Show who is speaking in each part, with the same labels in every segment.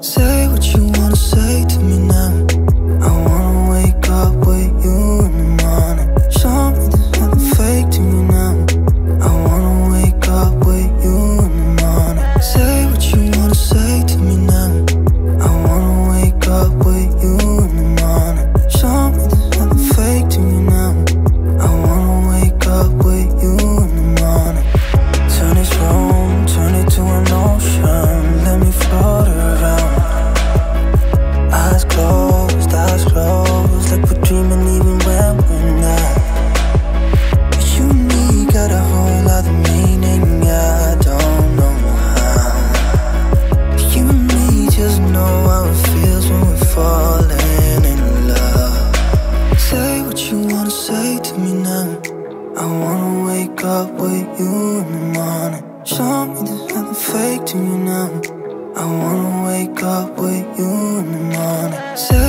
Speaker 1: Say what you wanna say. fake to you now. I wanna wake up with you in the morning. Say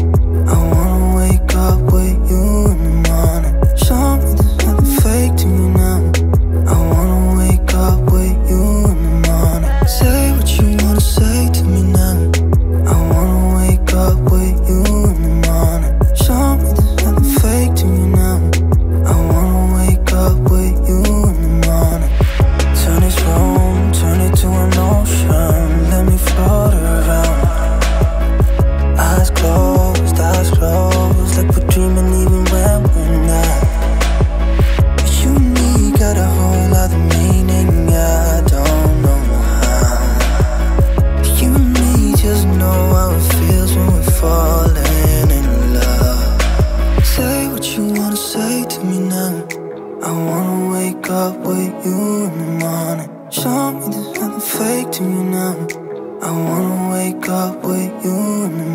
Speaker 1: awake to you now. I wanna wake up with you